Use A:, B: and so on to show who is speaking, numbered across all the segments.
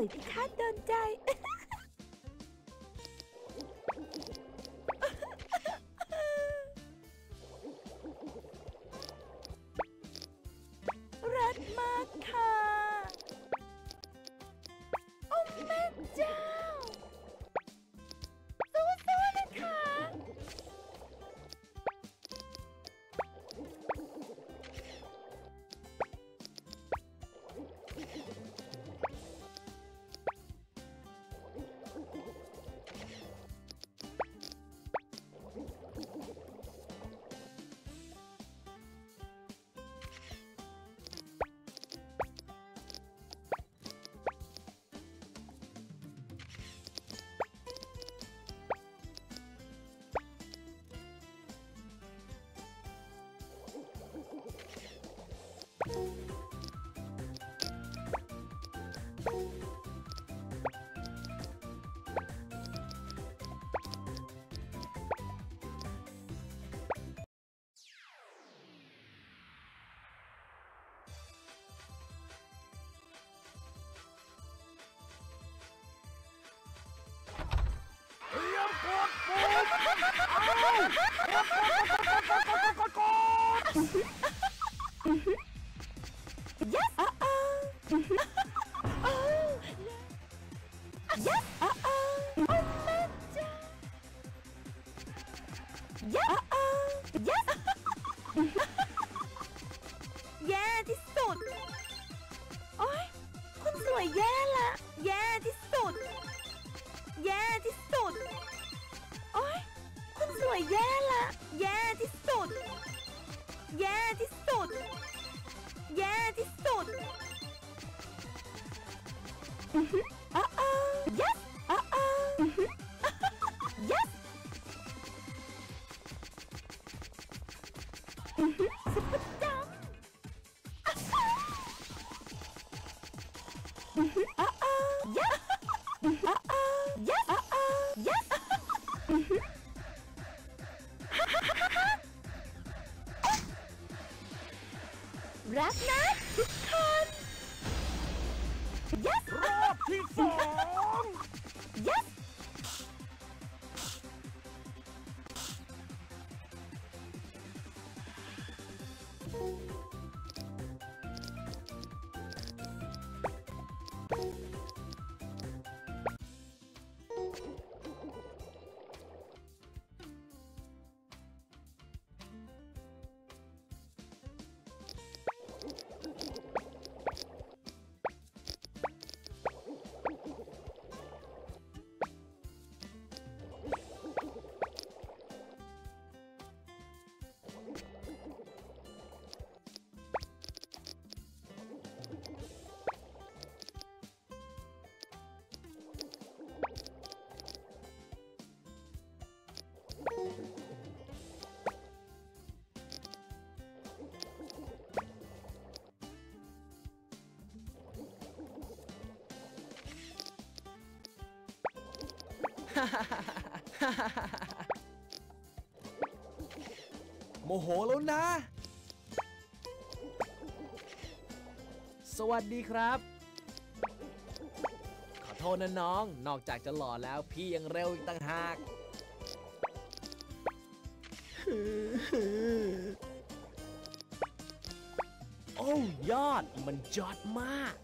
A: วยพิฆาตโดนใจ รัดมากค่ะ โอ้แม่จ้า Con, con, con, con, con, con, con, con, con. な โมโห
B: แล้วนะ สวัสดีครับ ขอโทษนะน้อง นอกจากจะหล่อแล้วพี่ยังเร็วอีกต่างหากโอ้ยอด มันยอดมาก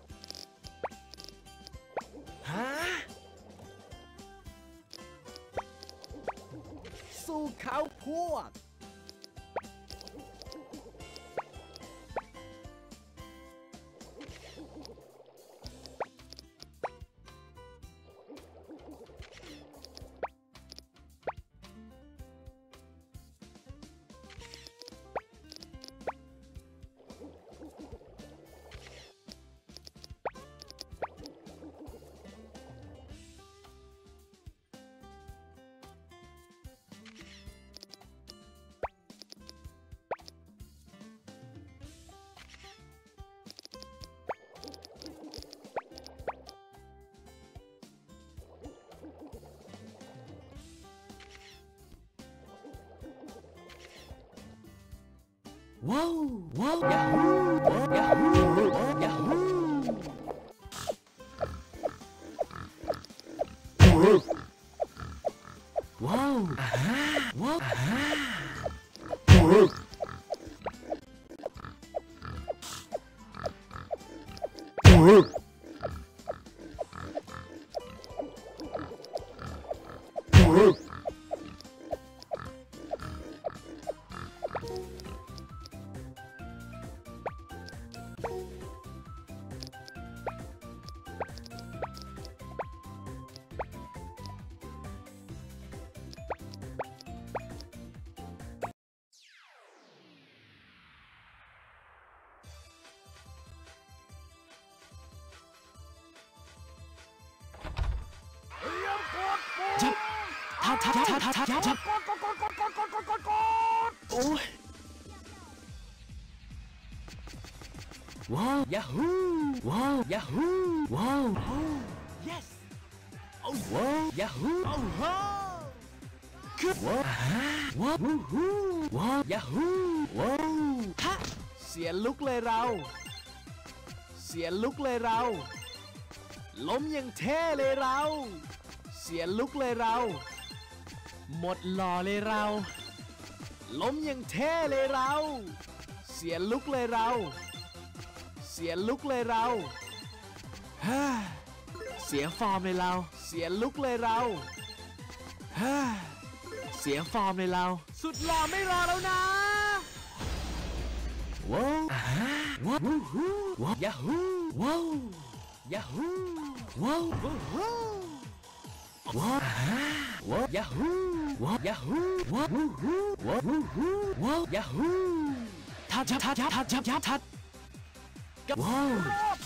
B: Whoa, whoa, yahoo! ทับทับทับทับทับทับโอ้ยว้าวยาฮูว้าวยาฮูว้าว yes ว้าวยาฮูโอ้โหคือว้าวว้าววู้ฮู้ว้าวยาฮูว้าวฮะเสียลุกเลยเรา เสียลุกเลยเรา ล้มอย่างเท่เลยเรา เสียลุกเลยเรา หมดหล่อเลยเรา ล้มอย่างเท่เลยเรา เสียลุกเลยเรา เสียลุกเลยเราฮ่าเสียฟอร์มเลยเรา เสียลุกเลยเราฮ่าเสียฟอร์มเลยเรา สุดหล่อไม่รอแล้วนะว้าวว้าวฮู้ว้าวยาฮูว้าวยาฮูว้าว Yahoo! Yahoo! Yahoo! Yahoo! Yahoo! What? Woohoo! What? Woohoo! What? Yahoo! Ta ta ta ta ta ta ta! Whoa! Ah,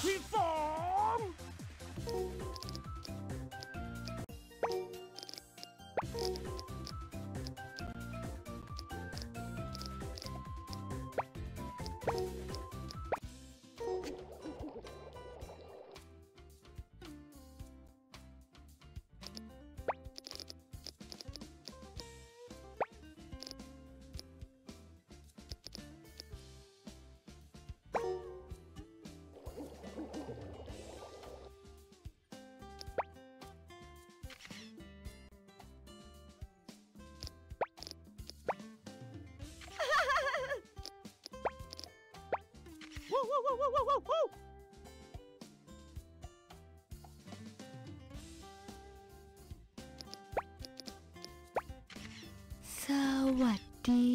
B: ดี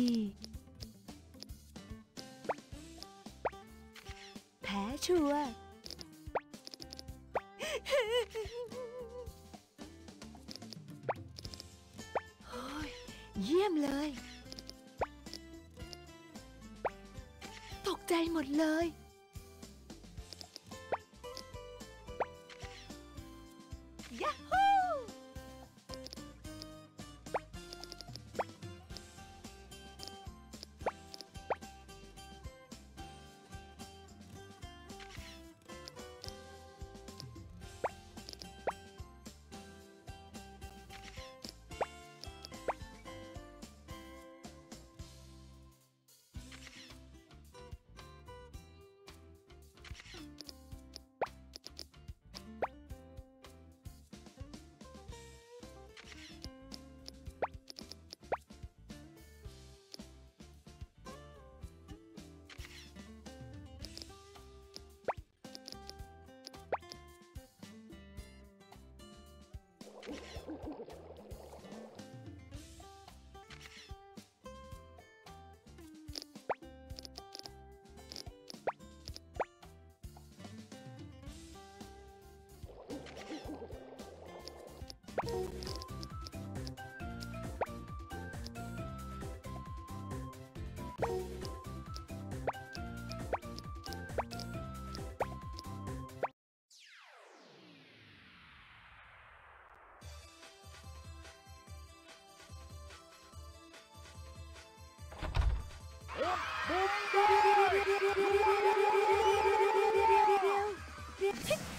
A: แพ้ชัวร์โอ้ยเยี่ยมเลย ตกใจหมดเลย
C: you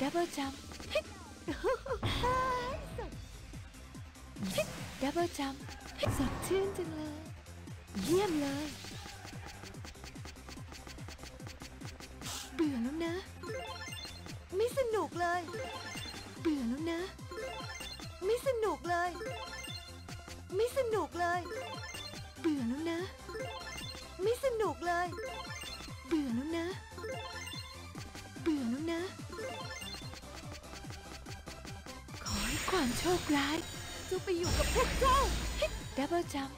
C: double jump double jump สดชื่นจังเลย เยี่ยมเลย เบื่อแล้วนะ ไม่สนุกเลย เบื่อแล้วนะ ไม่สนุกเลย ไม่สนุกเลย เบื่อแล้วนะ ไม่สนุกเลย ความโชคร้ายจงไปอยู่กับพวกเจ้าดับเบิลจัมป์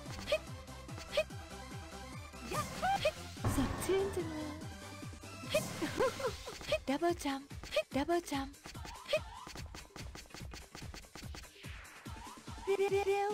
C: สดชื่นจังเลยดับเบิลจัมป์ดับเบิลจัมป์เร็ว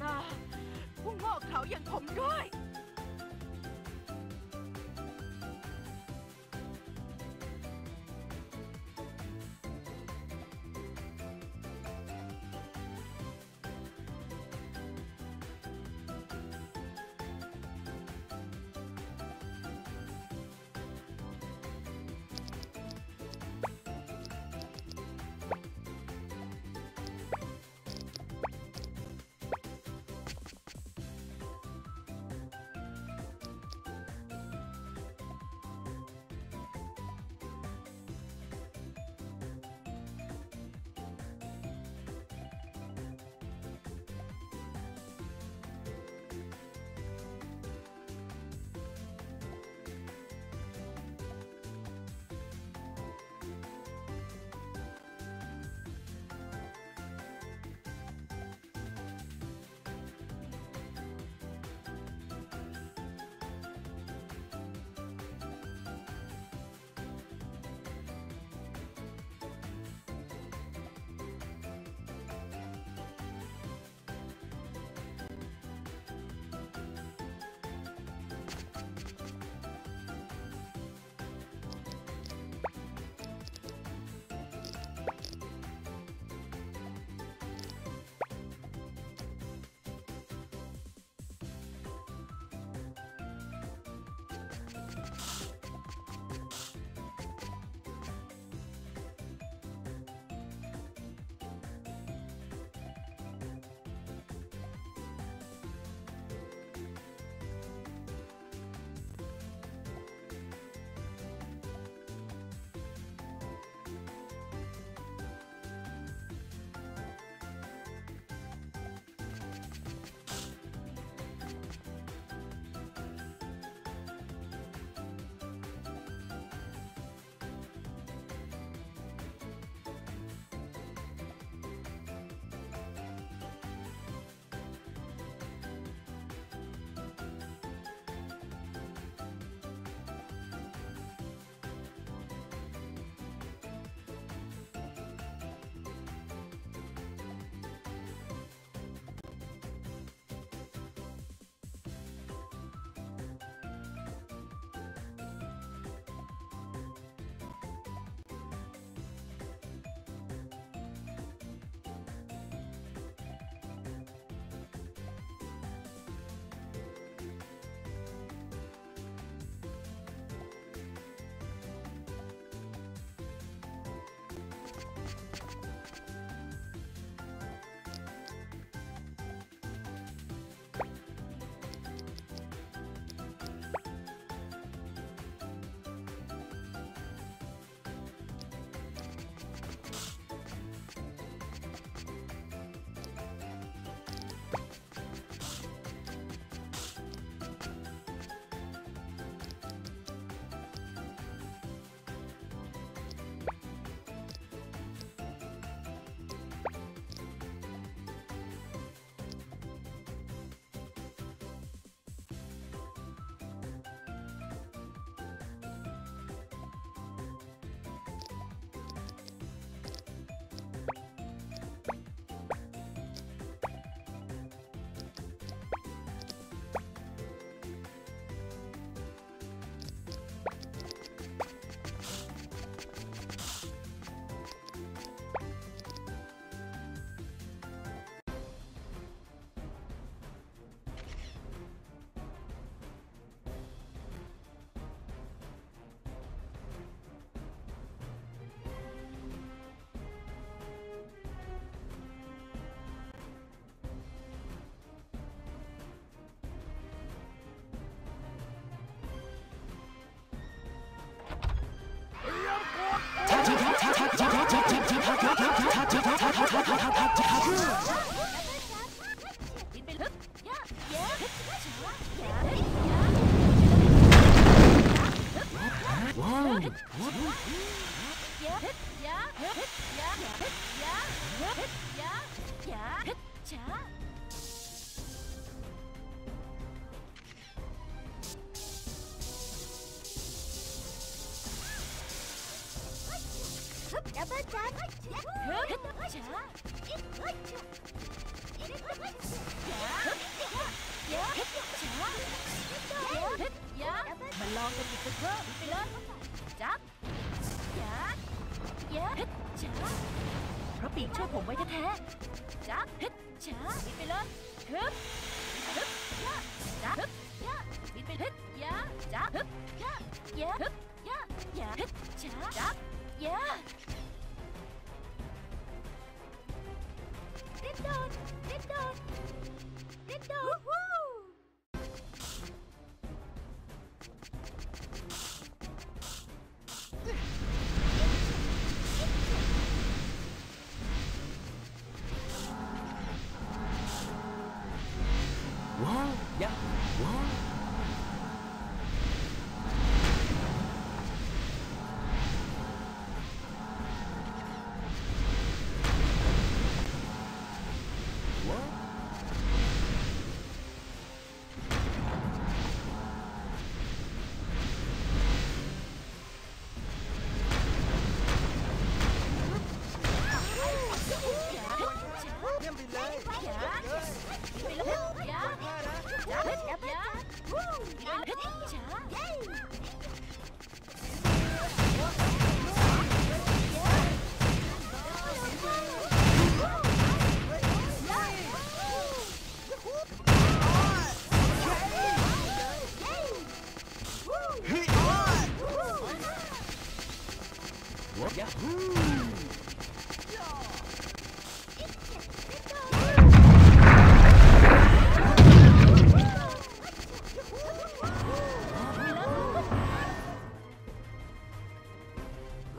D: 啊。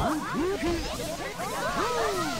D: フーム!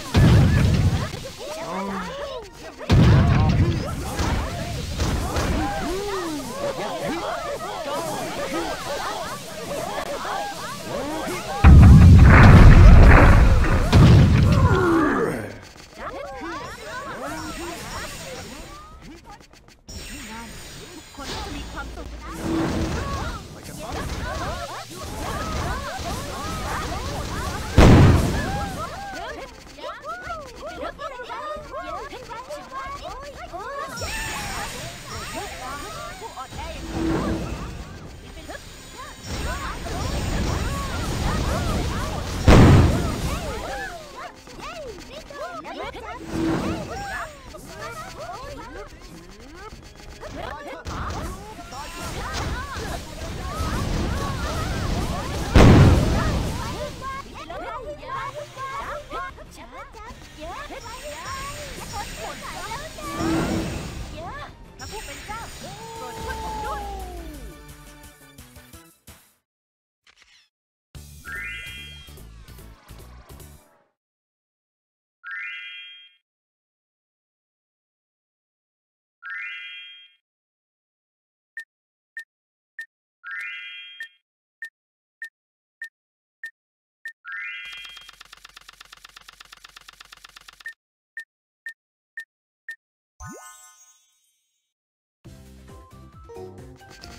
B: Thank
D: you.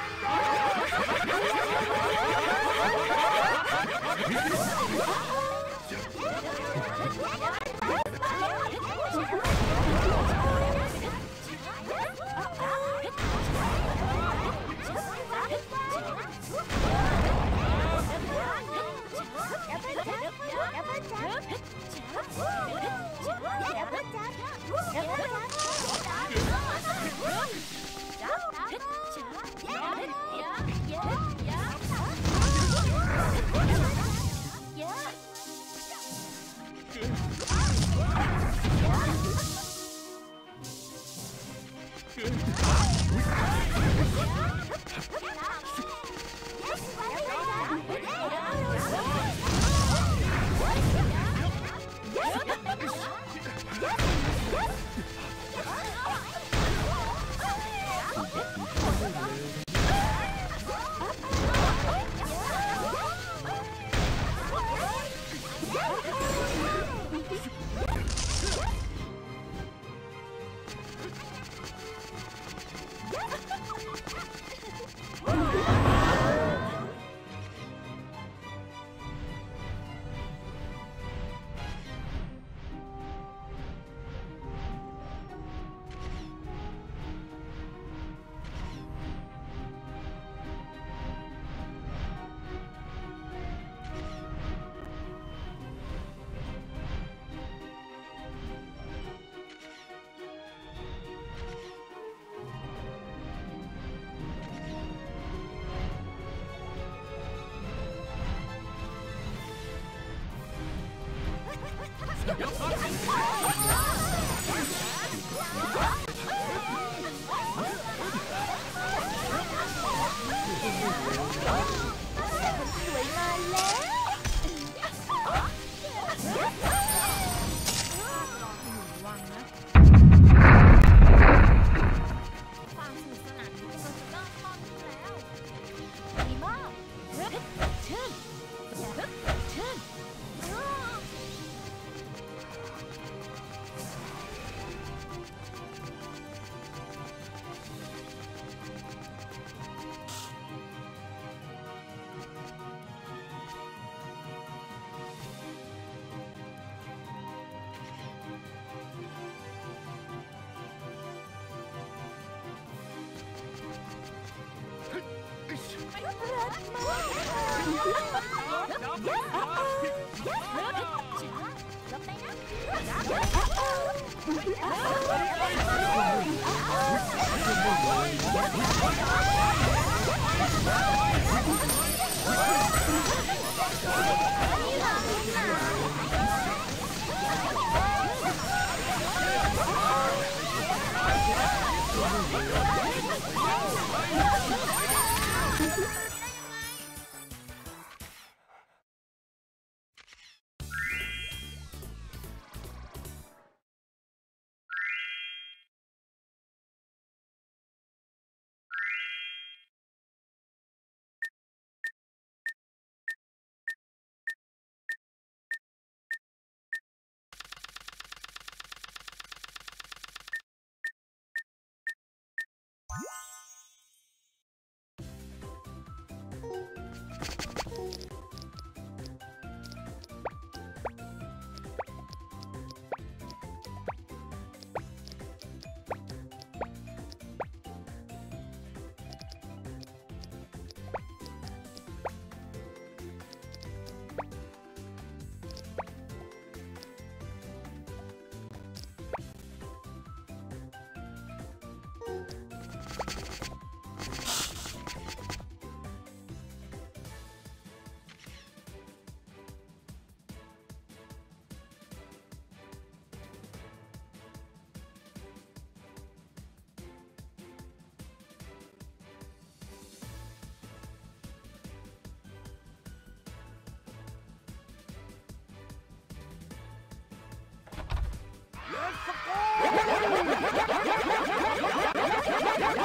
B: Oh,
D: my God.
B: Oh!
D: không có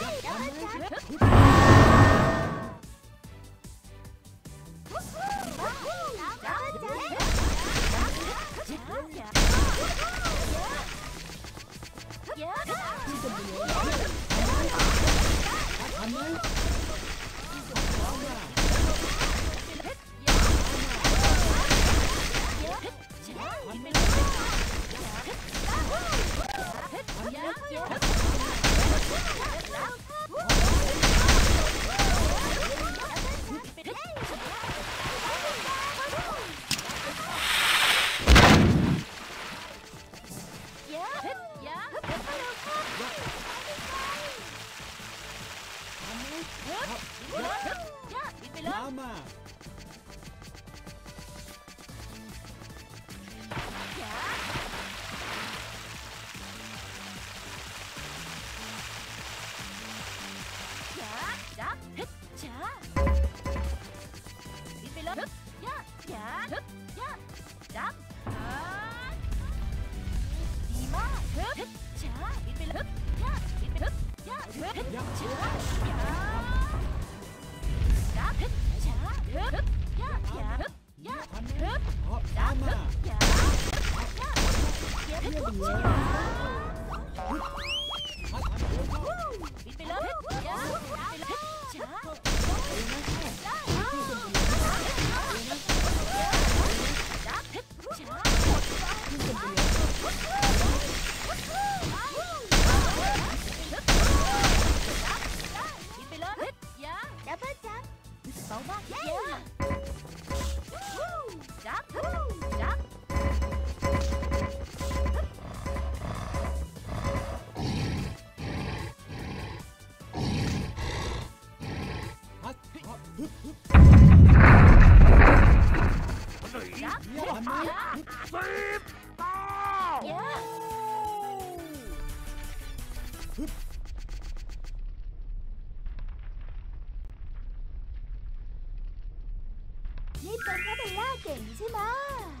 D: 日本
B: 食べや元気じま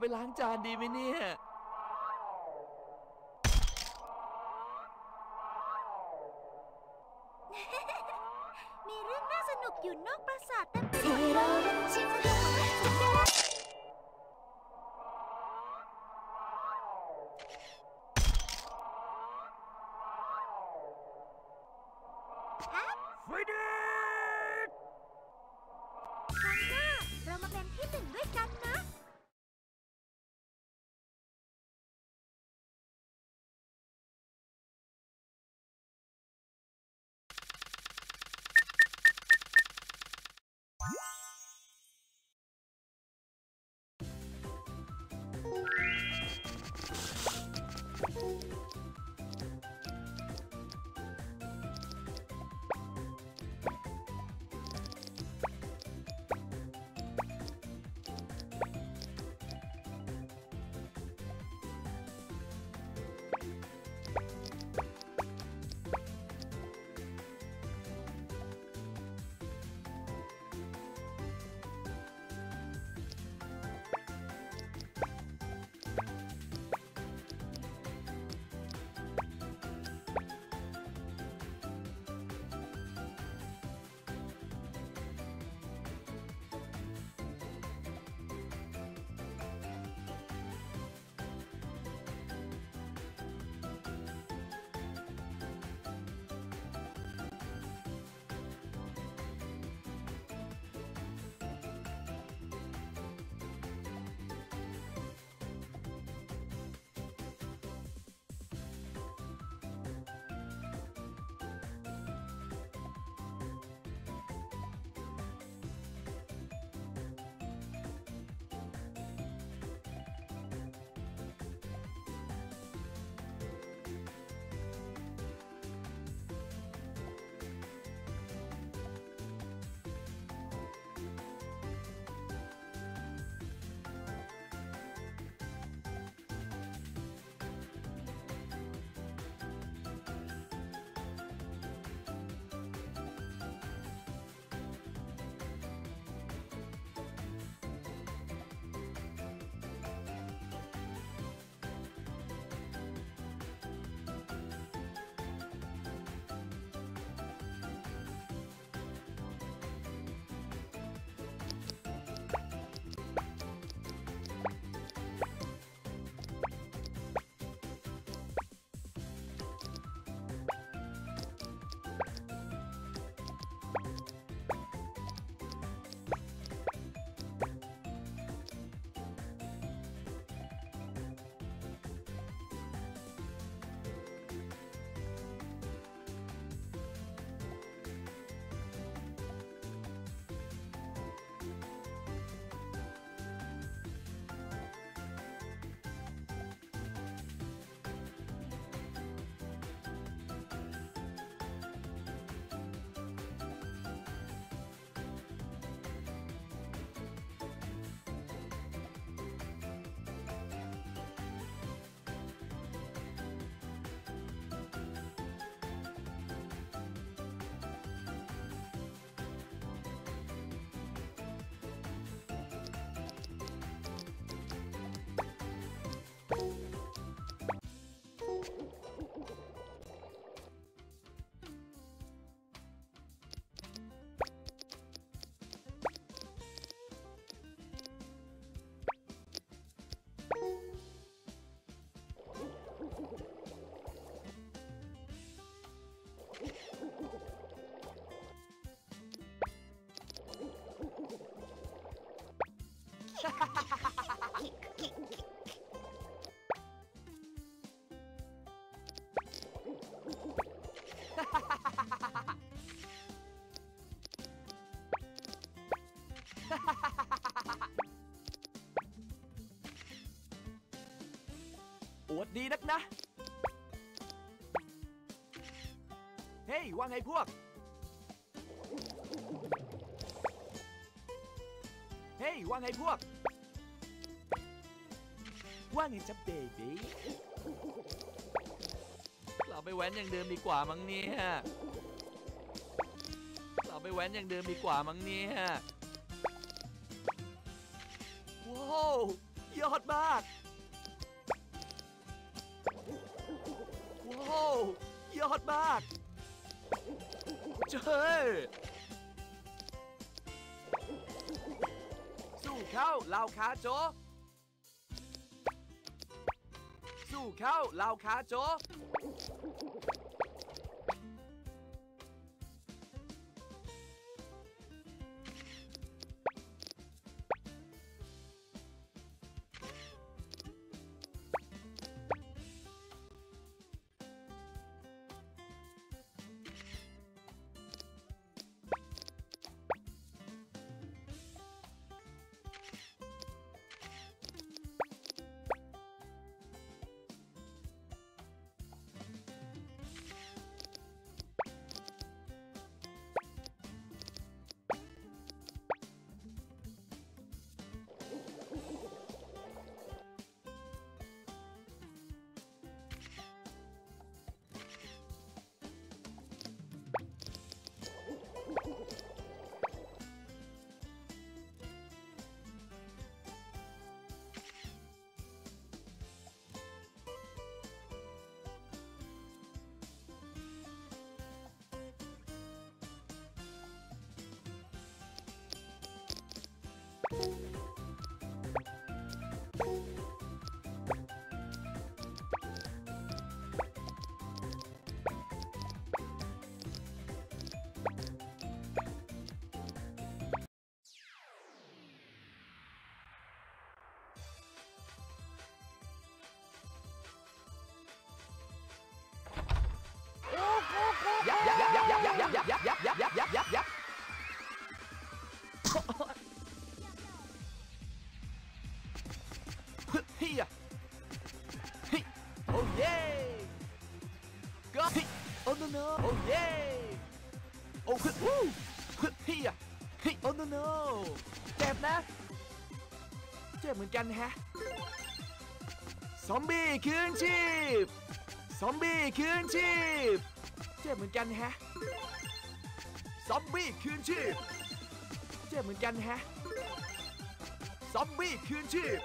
D: ไป
B: ล้างจานดีไหมเนี่ย
D: อว
E: ดดีนักนะ เฮ้ย ว่าไงพวก ไงพวก ว่าไงจ๊ะเบบี้เราไปแว้นอย่างเดิมดีกว่ามั้งเนี่ยเราไปแว้นอย่างเดิมดีกว่ามั้งเนี่ย ขาโจ สู้เข้าเหล่าขาโจ เหมือนกันแฮะ ซอมบี้คืนชีพ ซอมบี้คืนชีพ เจ็บเหมือนกันแฮะ ซอมบี้คืนชีพ เจ็บเหมือนกันแฮะ ซอมบี้คืนชีพ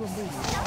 E: chumbinho.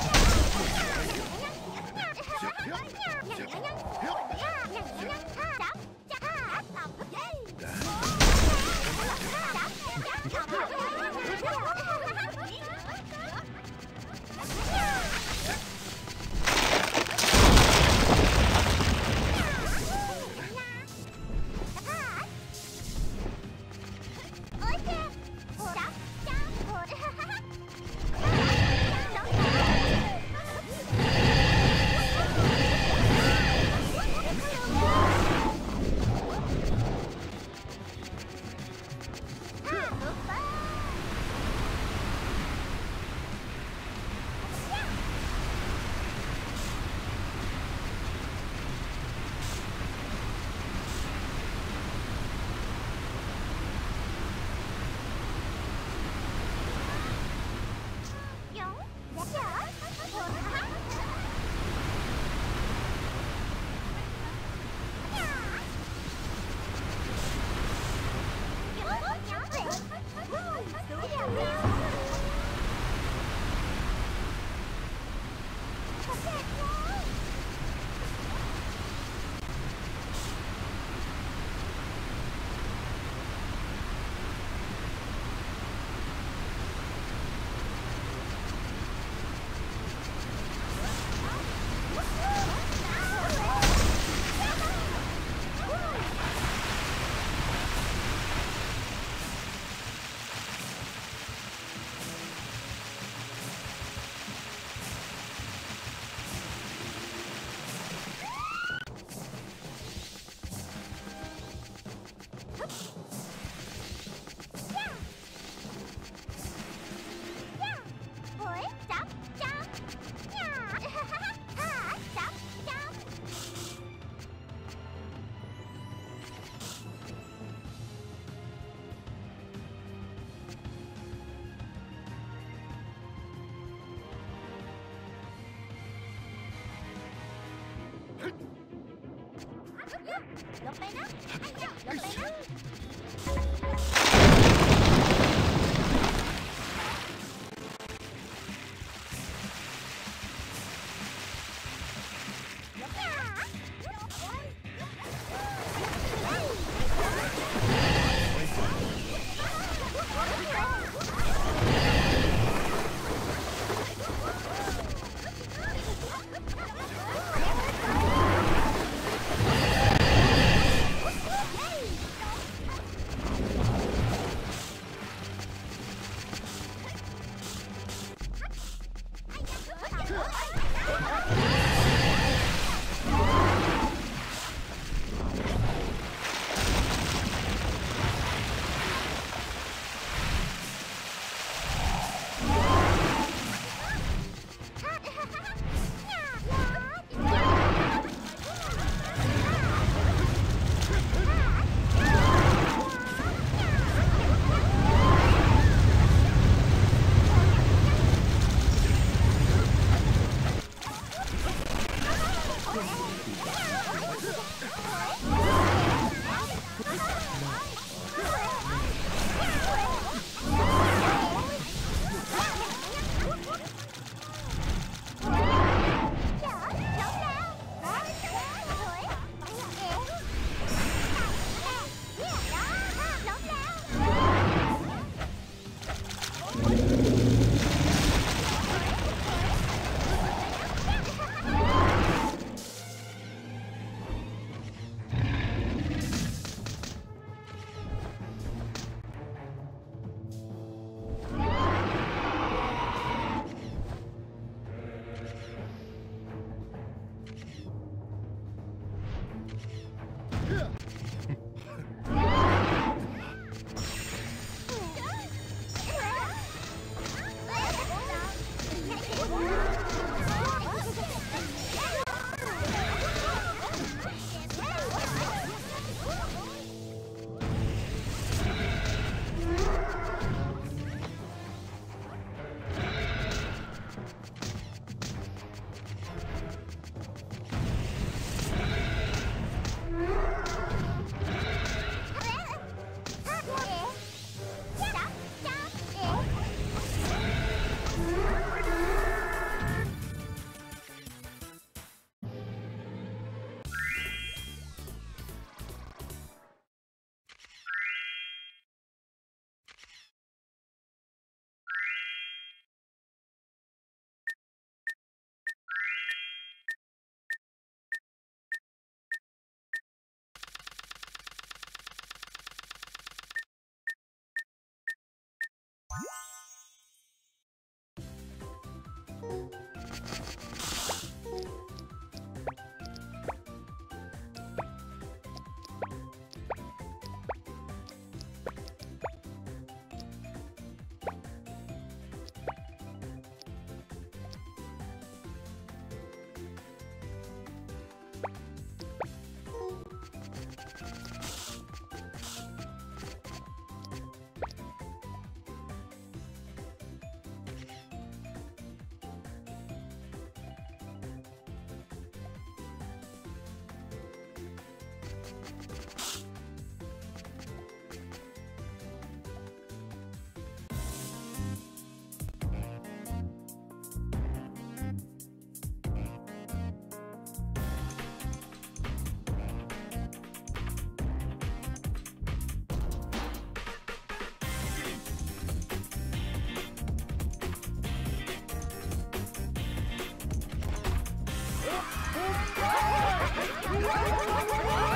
E: ハハハハ!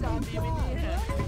E: Don't
F: leave me here.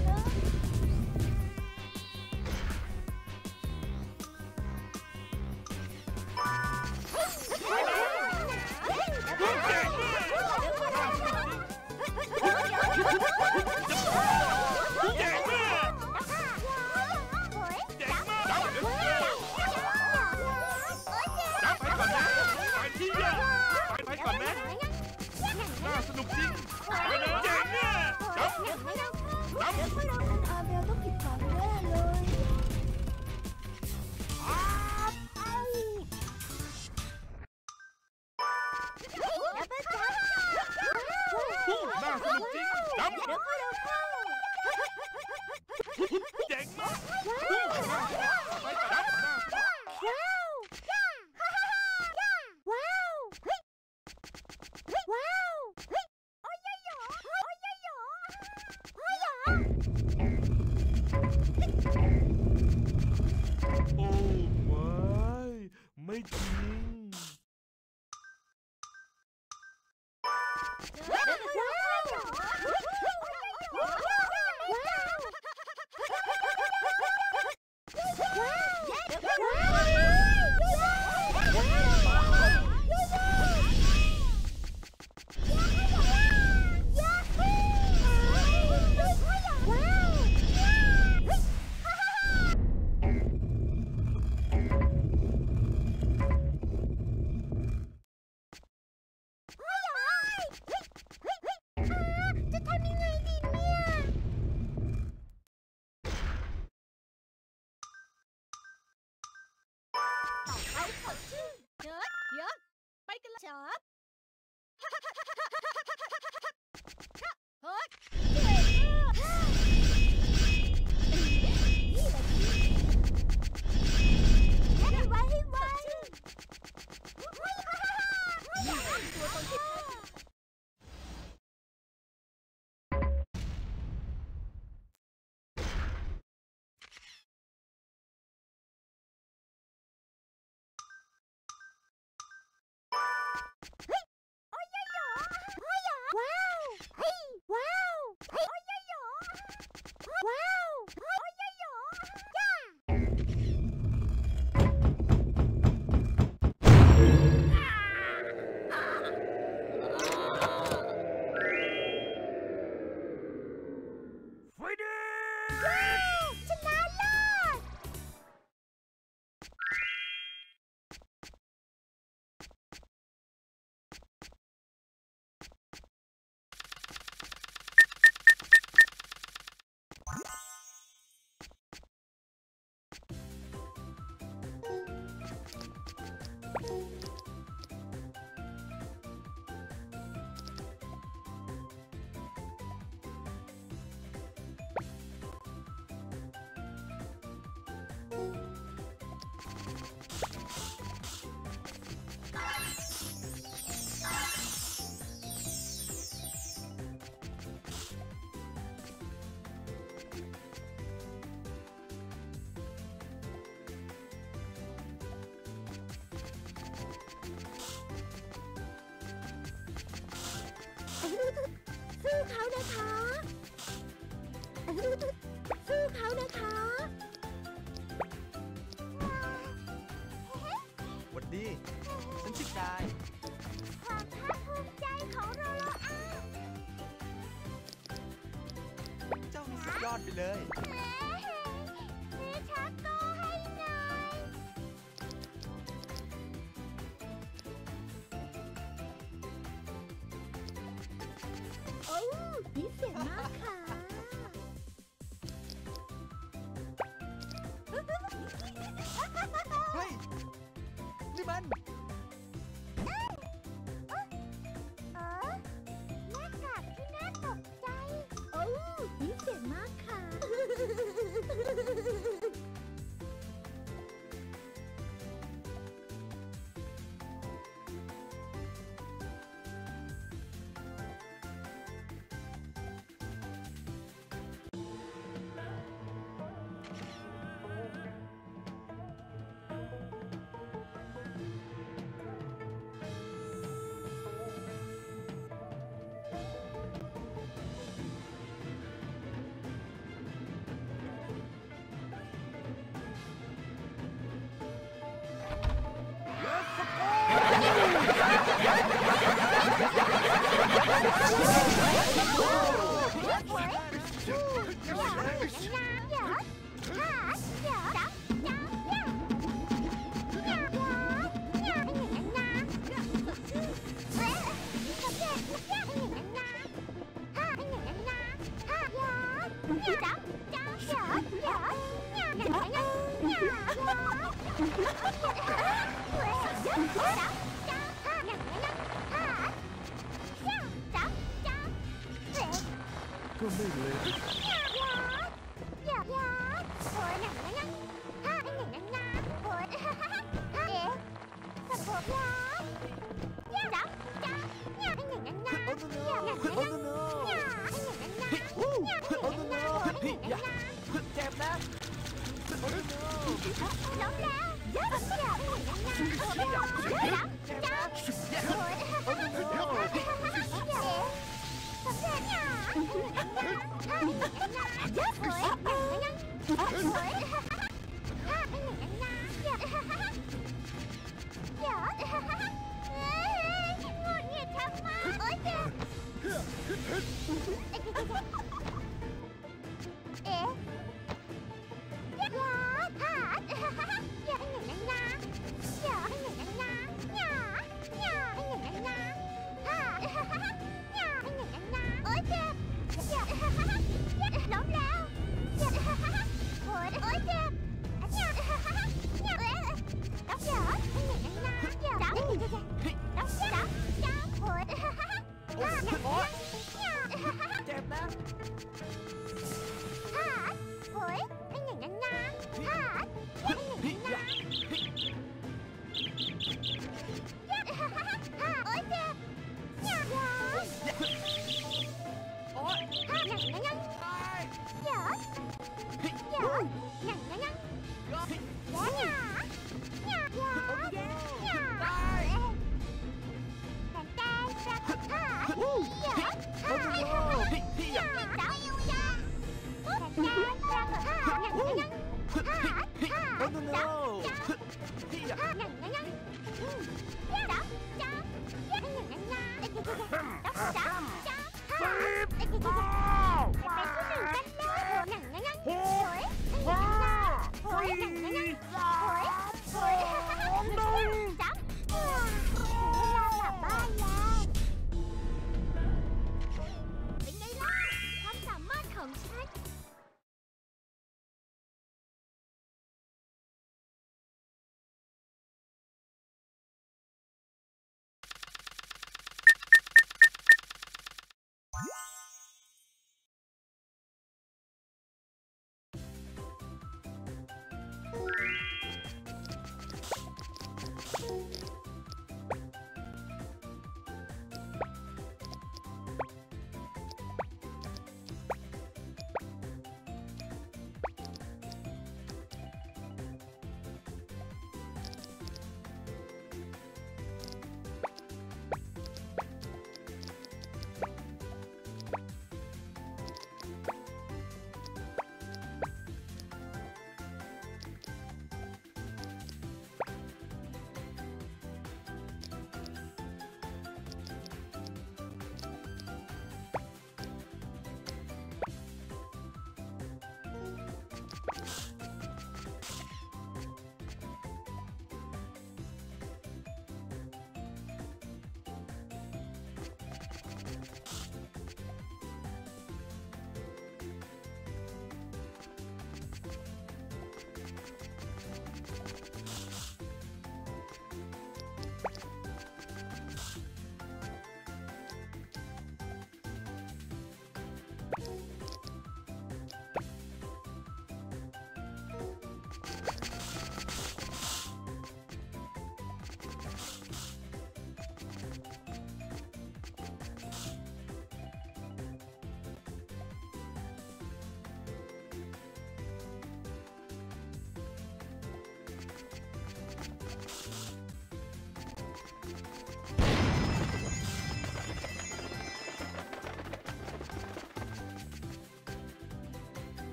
F: สู้
E: เขา
D: นะคะ สู้เขานะคะ
G: Yeah. Oh, no.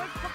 G: Oh!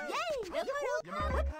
G: イェイ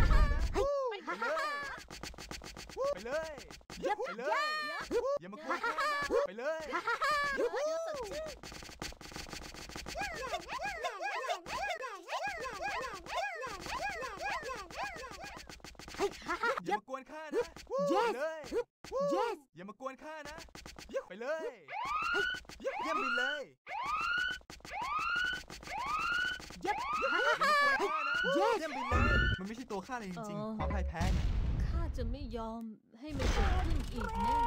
G: ไปเลย
D: เยี่
H: ย
D: ม
I: ไปเล
H: ยไปเลยไปเลยอย่ามากวนข้านะ
B: ไปเล
H: ยเดี๋
D: ย
H: ว
D: สดชื่น
H: อย่ามากวนข้านะไปเลยอย่ามากวนข้านะไปเลยเยี่ยมไปเลยอย่ามากวนข้านะเยี่ยมไปเลยมันไม่ใช่ตัวข้าเลยจริงๆความพ่ายแพ้เนี่ย
D: ข้า จะไม่ยอมให้มันเกิดขึ้นอีกแน่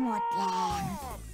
A: หมดแรง